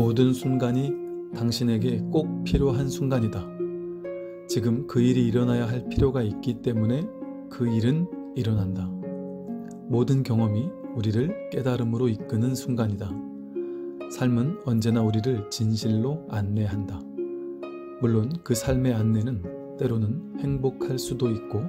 모든 순간이 당신에게 꼭 필요한 순간이다. 지금 그 일이 일어나야 할 필요가 있기 때문에 그 일은 일어난다. 모든 경험이 우리를 깨달음으로 이끄는 순간이다. 삶은 언제나 우리를 진실로 안내한다. 물론 그 삶의 안내는 때로는 행복할 수도 있고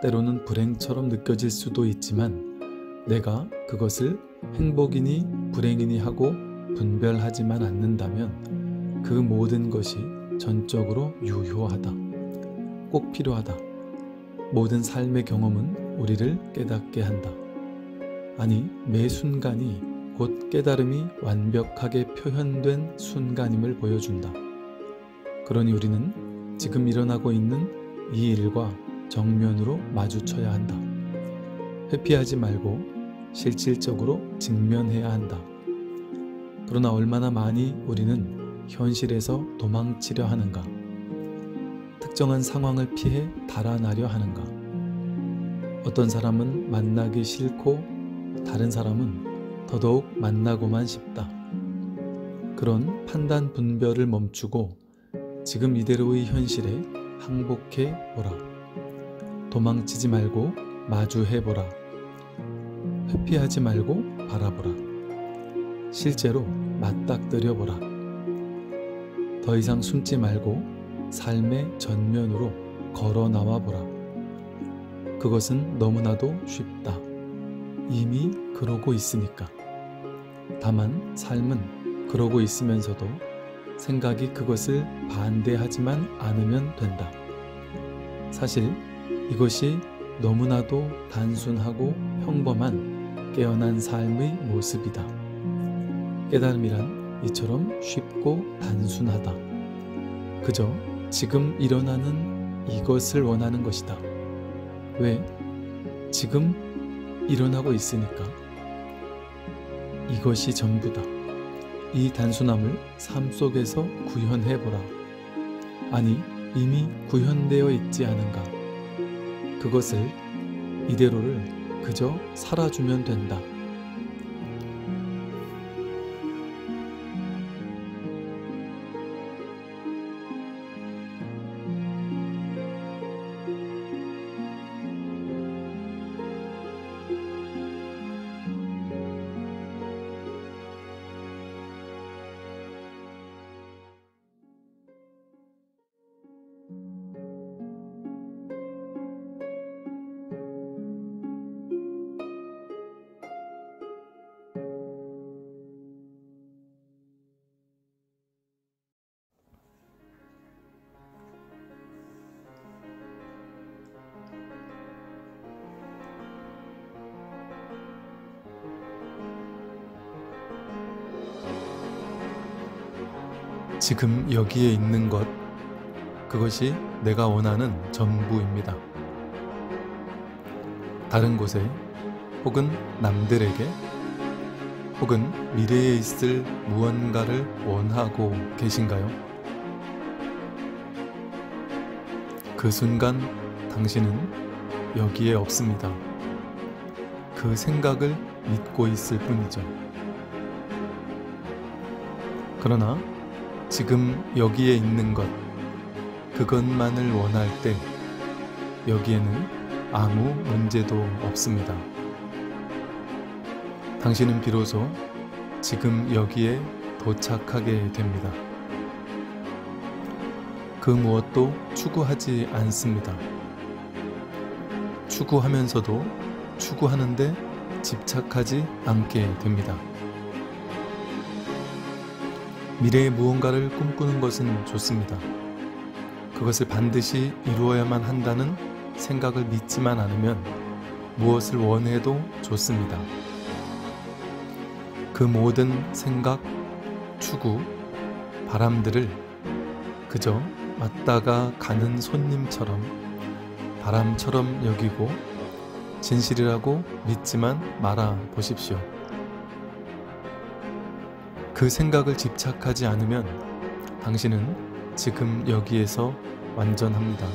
때로는 불행처럼 느껴질 수도 있지만 내가 그것을 행복이니 불행이니 하고 분별하지만 않는다면 그 모든 것이 전적으로 유효하다. 꼭 필요하다. 모든 삶의 경험은 우리를 깨닫게 한다. 아니, 매 순간이 곧 깨달음이 완벽하게 표현된 순간임을 보여준다. 그러니 우리는 지금 일어나고 있는 이 일과 정면으로 마주쳐야 한다. 회피하지 말고 실질적으로 직면해야 한다. 그러나 얼마나 많이 우리는 현실에서 도망치려 하는가? 특정한 상황을 피해 달아나려 하는가? 어떤 사람은 만나기 싫고 다른 사람은 더더욱 만나고만 싶다. 그런 판단 분별을 멈추고 지금 이대로의 현실에 항복해 보라. 도망치지 말고 마주해 보라. 회피하지 말고 바라보라. 실제로 맞닥뜨려 보라. 더 이상 숨지 말고 삶의 전면으로 걸어 나와 보라. 그것은 너무나도 쉽다. 이미 그러고 있으니까. 다만 삶은 그러고 있으면서도 생각이 그것을 반대하지만 않으면 된다. 사실 이것이 너무나도 단순하고 평범한 깨어난 삶의 모습이다. 깨달음이란 이처럼 쉽고 단순하다. 그저 지금 일어나는 이것을 원하는 것이다. 왜? 지금 일어나고 있으니까. 이것이 전부다. 이 단순함을 삶 속에서 구현해보라. 아니, 이미 구현되어 있지 않은가. 그것을 이대로를 그저 살아주면 된다. 지금 여기에 있는 것, 그것이 내가 원하는 전부입니다. 다른 곳에 혹은 남들에게 혹은 미래에 있을 무언가를 원하고 계신가요? 그 순간 당신은 여기에 없습니다. 그 생각을 믿고 있을 뿐이죠. 그러나 지금 여기에 있는 것, 그것만을 원할 때 여기에는 아무 문제도 없습니다. 당신은 비로소 지금 여기에 도착하게 됩니다. 그 무엇도 추구하지 않습니다. 추구하면서도 추구하는데 집착하지 않게 됩니다. 미래의 무언가를 꿈꾸는 것은 좋습니다. 그것을 반드시 이루어야만 한다는 생각을 믿지만 않으면 무엇을 원해도 좋습니다. 그 모든 생각, 추구, 바람들을 그저 왔다가 가는 손님처럼 바람처럼 여기고 진실이라고 믿지만 말아 보십시오. 그 생각을 집착하지 않으면 당신은 지금 여기에서 완전합니다.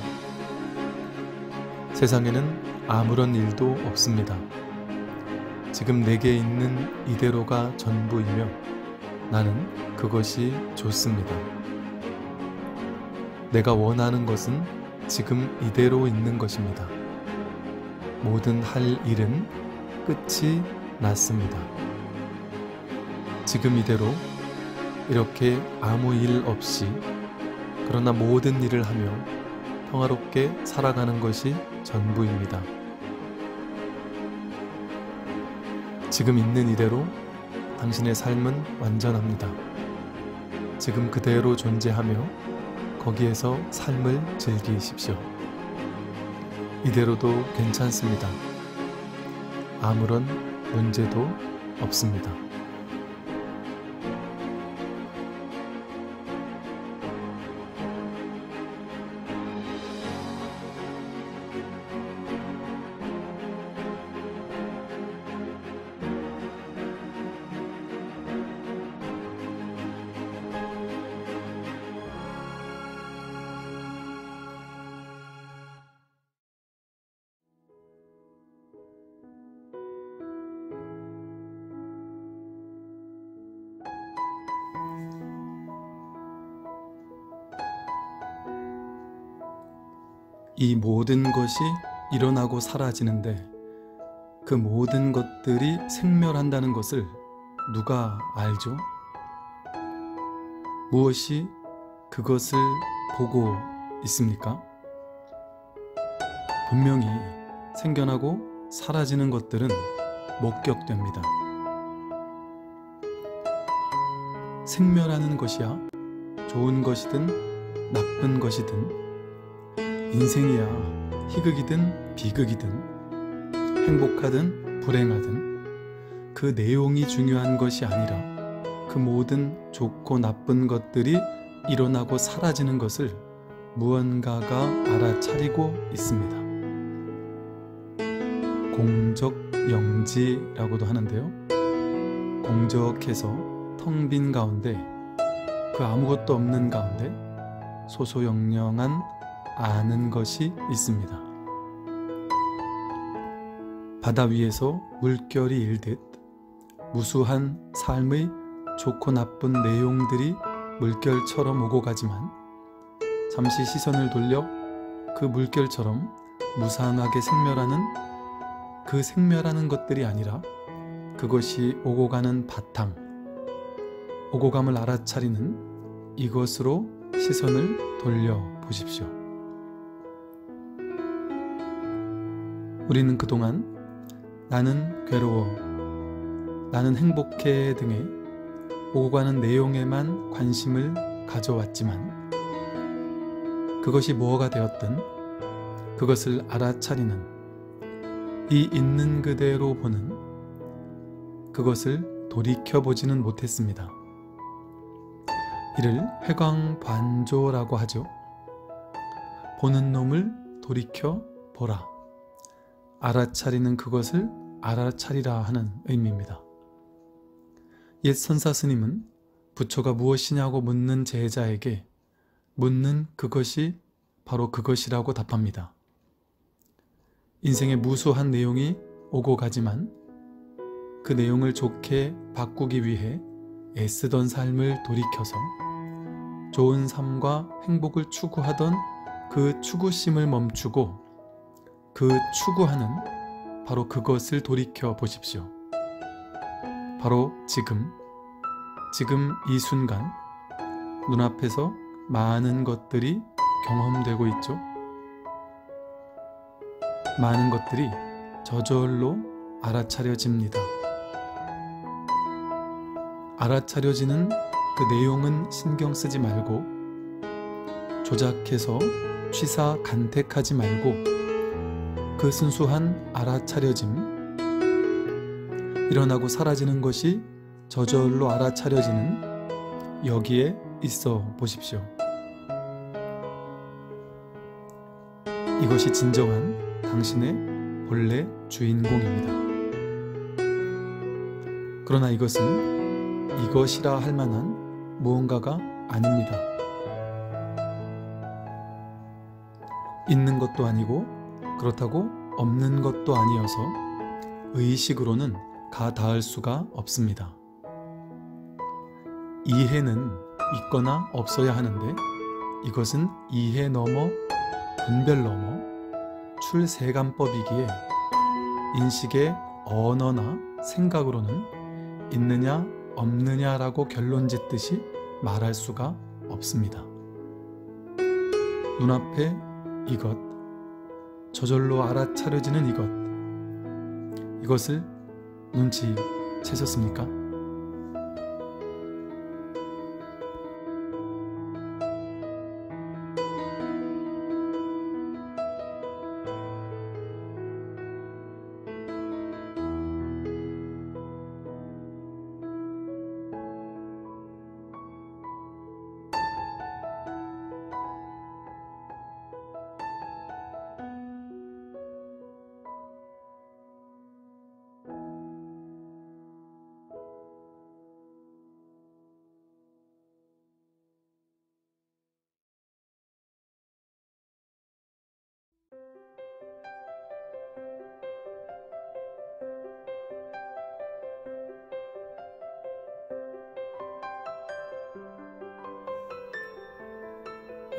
세상에는 아무런 일도 없습니다. 지금 내게 있는 이대로가 전부이며 나는 그것이 좋습니다. 내가 원하는 것은 지금 이대로 있는 것입니다. 모든 할 일은 끝이 났습니다. 지금 이대로 이렇게 아무 일 없이 그러나 모든 일을 하며 평화롭게 살아가는 것이 전부입니다. 지금 있는 이대로 당신의 삶은 완전합니다. 지금 그대로 존재하며 거기에서 삶을 즐기십시오. 이대로도 괜찮습니다. 아무런 문제도 없습니다. 이 모든 것이 일어나고 사라지는데 그 모든 것들이 생멸한다는 것을 누가 알죠? 무엇이 그것을 보고 있습니까? 분명히 생겨나고 사라지는 것들은 목격됩니다. 생멸하는 것이야 좋은 것이든 나쁜 것이든 인생이야 희극이든 비극이든 행복하든 불행하든 그 내용이 중요한 것이 아니라 그 모든 좋고 나쁜 것들이 일어나고 사라지는 것을 무언가가 알아차리고 있습니다. 공적영지라고도 하는데요. 공적해서 텅 빈 가운데 그 아무것도 없는 가운데 소소영령한 아는 것이 있습니다. 바다 위에서 물결이 일듯 무수한 삶의 좋고 나쁜 내용들이 물결처럼 오고 가지만 잠시 시선을 돌려 그 물결처럼 무상하게 생멸하는 그 생멸하는 것들이 아니라 그것이 오고 가는 바탕, 오고 감을 알아차리는 이것으로 시선을 돌려 보십시오. 우리는 그동안 나는 괴로워, 나는 행복해 등의 오고 가는 내용에만 관심을 가져왔지만 그것이 무엇가 되었든 그것을 알아차리는 이 있는 그대로 보는 그것을 돌이켜보지는 못했습니다. 이를 회광반조라고 하죠. 보는 놈을 돌이켜 보라. 알아차리는 그것을 알아차리라 하는 의미입니다. 옛 선사 스님은 부처가 무엇이냐고 묻는 제자에게 묻는 그것이 바로 그것이라고 답합니다. 인생의 무수한 내용이 오고 가지만 그 내용을 좋게 바꾸기 위해 애쓰던 삶을 돌이켜서 좋은 삶과 행복을 추구하던 그 추구심을 멈추고 그 추구하는 바로 그것을 돌이켜 보십시오. 바로 지금, 지금 이 순간 눈앞에서 많은 것들이 경험되고 있죠. 많은 것들이 저절로 알아차려집니다. 알아차려지는 그 내용은 신경 쓰지 말고 조작해서 취사 간택하지 말고 그 순수한 알아차려짐, 일어나고 사라지는 것이 저절로 알아차려지는 여기에 있어 보십시오. 이것이 진정한 당신의 본래 주인공입니다. 그러나 이것은 이것이라 할 만한 무언가가 아닙니다. 있는 것도 아니고 그렇다고 없는 것도 아니어서 의식으로는 가 닿을 수가 없습니다. 이해는 있거나 없어야 하는데 이것은 이해 넘어 분별 넘어 출세간법이기에 인식의 언어나 생각으로는 있느냐 없느냐라고 결론 짓듯이 말할 수가 없습니다. 눈앞에 이것, 저절로 알아차려지는 이것, 이것을 눈치채셨습니까?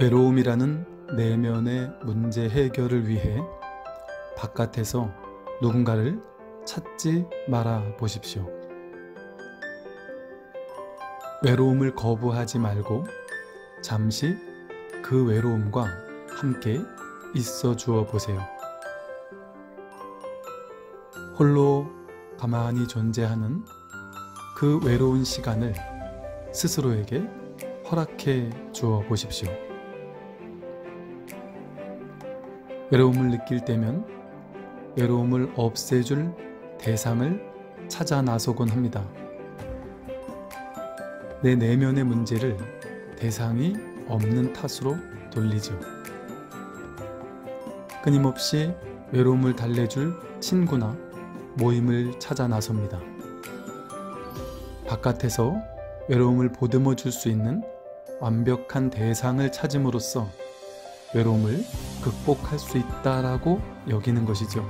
외로움이라는 내면의 문제 해결을 위해 바깥에서 누군가를 찾지 말아 보십시오. 외로움을 거부하지 말고 잠시 그 외로움과 함께 있어 주어 보세요. 홀로 가만히 존재하는 그 외로운 시간을 스스로에게 허락해 주어 보십시오. 외로움을 느낄 때면 외로움을 없애줄 대상을 찾아 나서곤 합니다. 내 내면의 문제를 대상이 없는 탓으로 돌리죠. 끊임없이 외로움을 달래줄 친구나 모임을 찾아 나섭니다. 바깥에서 외로움을 보듬어 줄 수 있는 완벽한 대상을 찾음으로써 외로움을 극복할 수 있다라고 여기는 것이죠.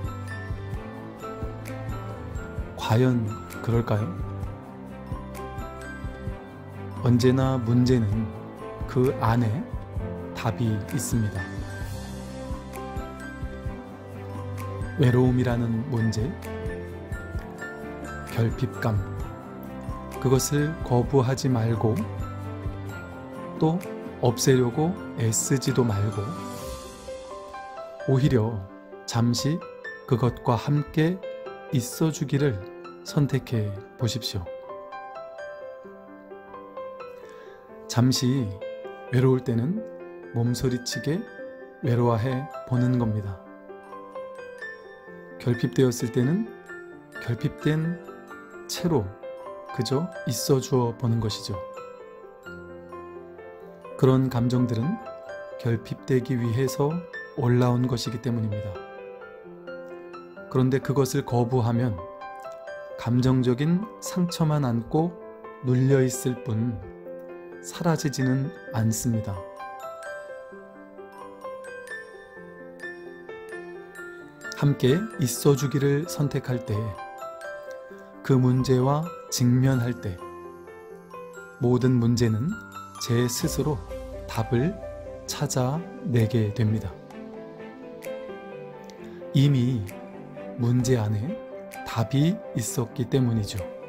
과연 그럴까요? 언제나 문제는 그 안에 답이 있습니다. 외로움이라는 문제, 결핍감, 그것을 거부하지 말고 또 없애려고 애쓰지도 말고 오히려 잠시 그것과 함께 있어 주기를 선택해 보십시오. 잠시 외로울 때는 몸소리치게 외로워해 보는 겁니다. 결핍되었을 때는 결핍된 채로 그저 있어 주어 보는 것이죠. 그런 감정들은 결핍되기 위해서 올라온 것이기 때문입니다. 그런데 그것을 거부하면 감정적인 상처만 안고 눌려 있을 뿐 사라지지는 않습니다. 함께 있어 주기를 선택할 때, 그 문제와 직면할 때, 모든 문제는 제 스스로 답을 찾아내게 됩니다. 이미 문제 안에 답이 있었기 때문이죠.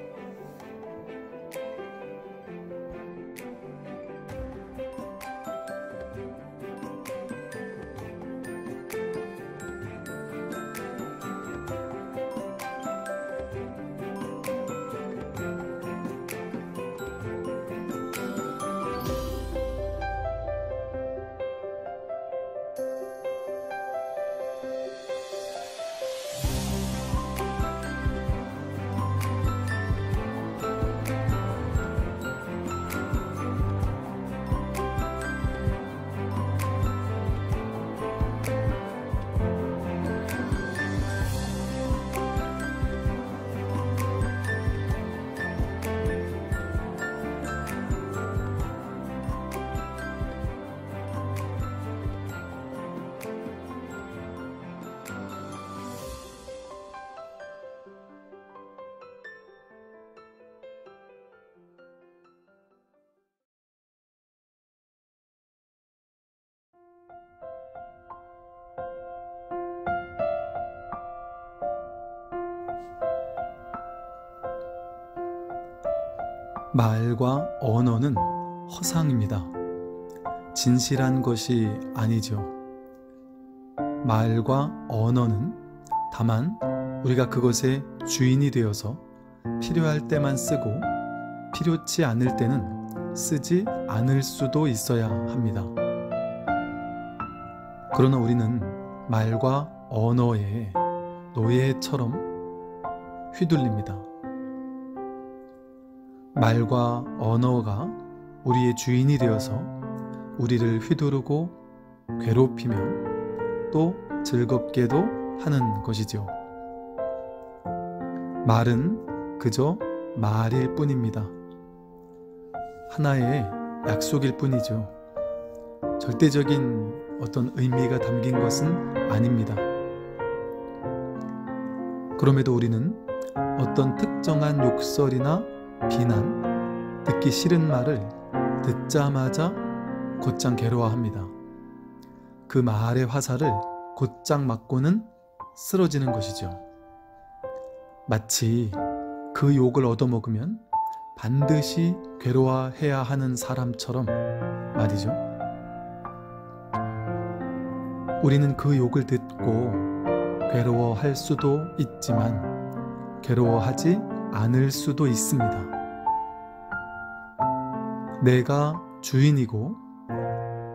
말과 언어는 허상입니다. 진실한 것이 아니죠. 말과 언어는 다만 우리가 그것의 주인이 되어서 필요할 때만 쓰고 필요치 않을 때는 쓰지 않을 수도 있어야 합니다. 그러나 우리는 말과 언어의 노예처럼 휘둘립니다. 말과 언어가 우리의 주인이 되어서 우리를 휘두르고 괴롭히며 또 즐겁게도 하는 것이죠. 말은 그저 말일 뿐입니다. 하나의 약속일 뿐이죠. 절대적인 어떤 의미가 담긴 것은 아닙니다. 그럼에도 우리는 어떤 특정한 욕설이나 비난, 듣기 싫은 말을 듣자마자 곧장 괴로워합니다. 그 말의 화살을 곧장 맞고는 쓰러지는 것이죠. 마치 그 욕을 얻어먹으면 반드시 괴로워해야 하는 사람처럼 말이죠. 우리는 그 욕을 듣고 괴로워할 수도 있지만 괴로워하지 않을 수도 있습니다. 내가 주인이고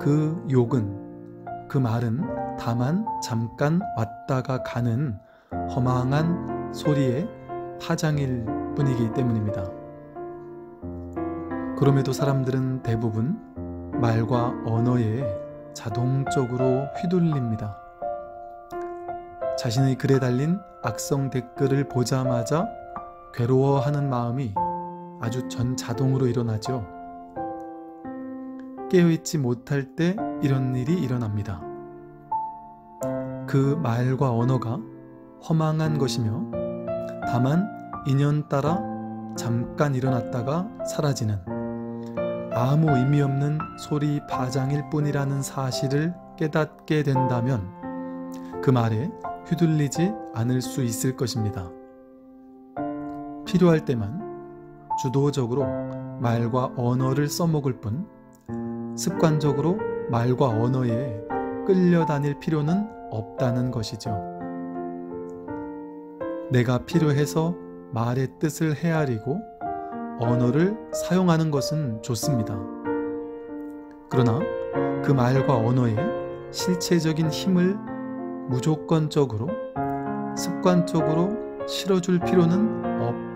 그 욕은 그 말은 다만 잠깐 왔다가 가는 허망한 소리의 파장일 뿐이기 때문입니다. 그럼에도 사람들은 대부분 말과 언어에 자동적으로 휘둘립니다. 자신의 글에 달린 악성 댓글을 보자마자 괴로워하는 마음이 아주 전 자동으로 일어나죠. 깨어있지 못할 때 이런 일이 일어납니다. 그 말과 언어가 허망한 것이며 다만 인연 따라 잠깐 일어났다가 사라지는 아무 의미 없는 소리 파장일 뿐이라는 사실을 깨닫게 된다면 그 말에 휘둘리지 않을 수 있을 것입니다. 필요할 때만 주도적으로 말과 언어를 써먹을 뿐 습관적으로 말과 언어에 끌려다닐 필요는 없다는 것이죠. 내가 필요해서 말의 뜻을 헤아리고 언어를 사용하는 것은 좋습니다. 그러나 그 말과 언어에 실체적인 힘을 무조건적으로 습관적으로 실어줄 필요는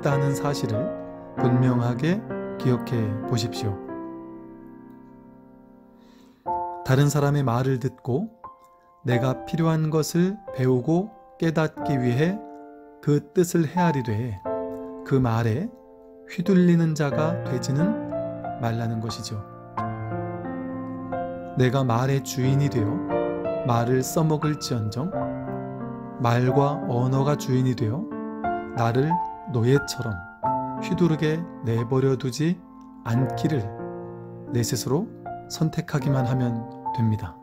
없다는 사실을 분명하게 기억해 보십시오. 다른 사람의 말을 듣고 내가 필요한 것을 배우고 깨닫기 위해 그 뜻을 헤아리되 그 말에 휘둘리는 자가 되지는 말라는 것이죠. 내가 말의 주인이 되어 말을 써먹을지언정 말과 언어가 주인이 되어 나를 노예처럼 휘두르게 내버려 두지 않기를 내 스스로 선택하기만 하면 됩니다.